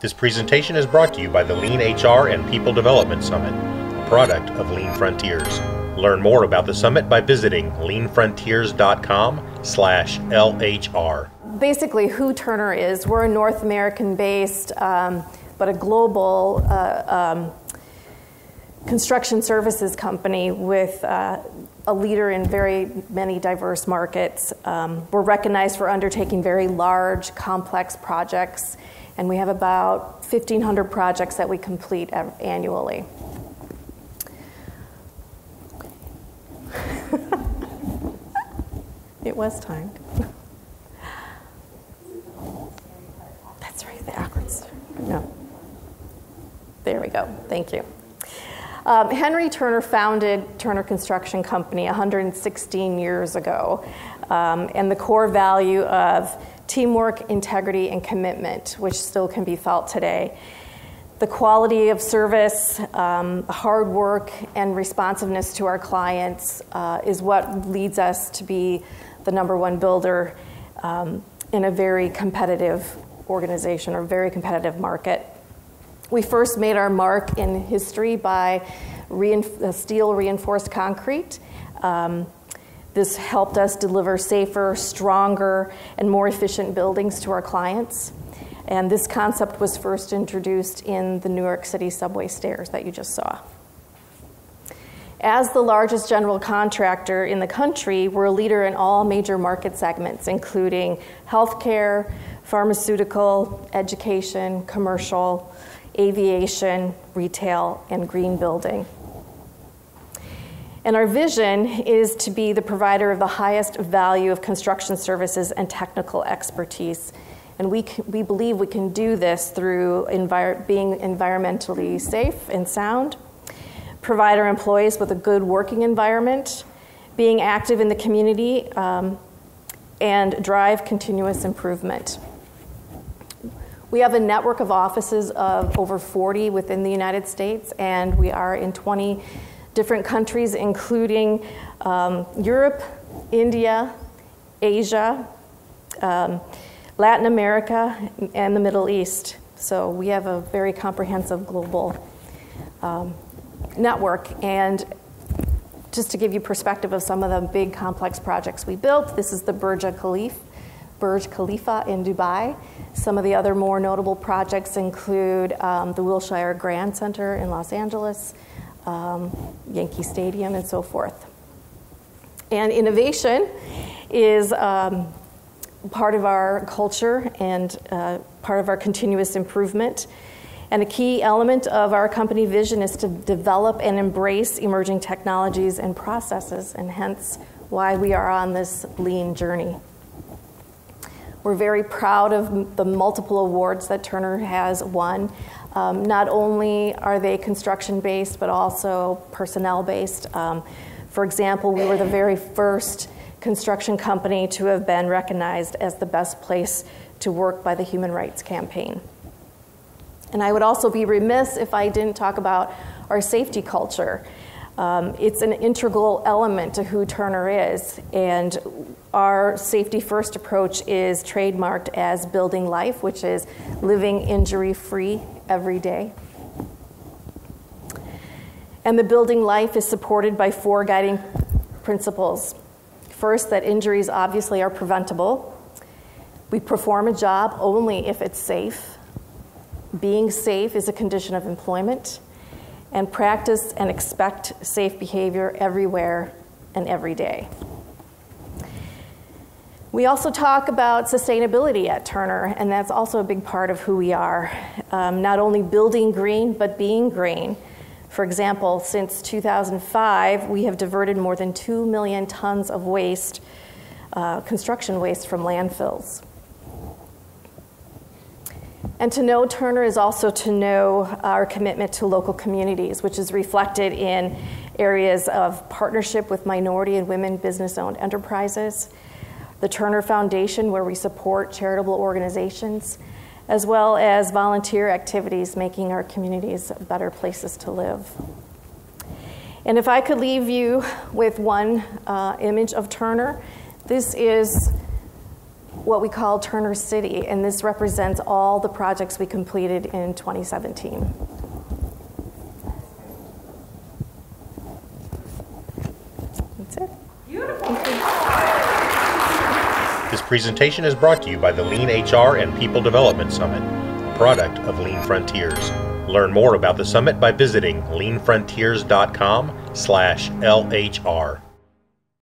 This presentation is brought to you by the Lean HR and People Development Summit, a product of Lean Frontiers. Learn more about the summit by visiting leanfrontiers.com/lhr. Basically, who Turner is, we're a North American-based, um, but a global uh, um, construction services company with uh, a leader in very many diverse markets. Um, we're recognized for undertaking very large, complex projects, and we have about 1,500 projects that we complete annually. it was timed. That's right, the backwards. No. There we go. Thank you. Um, Henry Turner founded Turner Construction Company 116 years ago, um, and the core value of teamwork, integrity, and commitment, which still can be felt today. The quality of service, um, hard work, and responsiveness to our clients uh, is what leads us to be the number one builder um, in a very competitive organization or very competitive market. We first made our mark in history by uh, steel reinforced concrete. Um, this helped us deliver safer, stronger, and more efficient buildings to our clients. And this concept was first introduced in the New York City subway stairs that you just saw. As the largest general contractor in the country, we're a leader in all major market segments, including healthcare, pharmaceutical, education, commercial, aviation, retail, and green building. And our vision is to be the provider of the highest value of construction services and technical expertise. And we, we believe we can do this through envir- being environmentally safe and sound, provide our employees with a good working environment, being active in the community, um, and drive continuous improvement. We have a network of offices of over 40 within the United States, and we are in 20 different countries, including um, Europe, India, Asia, um, Latin America, and the Middle East. So we have a very comprehensive global um, network. And just to give you perspective of some of the big complex projects we built, this is the Burj Khalifa Burj Khalifa in Dubai. Some of the other more notable projects include um, the Wilshire Grand Center in Los Angeles, um, Yankee Stadium, and so forth. And innovation is um, part of our culture and uh, part of our continuous improvement. And a key element of our company vision is to develop and embrace emerging technologies and processes, and hence why we are on this lean journey. We're very proud of the multiple awards that Turner has won. Um, not only are they construction based, but also personnel based. Um, for example, we were the very first construction company to have been recognized as the best place to work by the Human Rights Campaign. And I would also be remiss if I didn't talk about our safety culture. Um, it's an integral element to who Turner is, and our safety first approach is trademarked as building life, which is living injury free every day. And the building life is supported by four guiding principles. First, that injuries obviously are preventable. We perform a job only if it's safe. Being safe is a condition of employment. And practice and expect safe behavior everywhere and every day. We also talk about sustainability at Turner, and that's also a big part of who we are. Um, not only building green, but being green. For example, since 2005, we have diverted more than 2 million tons of waste, uh, construction waste, from landfills. And to know Turner is also to know our commitment to local communities, which is reflected in areas of partnership with minority and women business owned enterprises the Turner Foundation, where we support charitable organizations, as well as volunteer activities making our communities better places to live. And if I could leave you with one uh, image of Turner, this is what we call Turner City, and this represents all the projects we completed in 2017. That's it. This presentation is brought to you by the Lean HR and People Development Summit, a product of Lean Frontiers. Learn more about the summit by visiting leanfrontiers.com/lhr.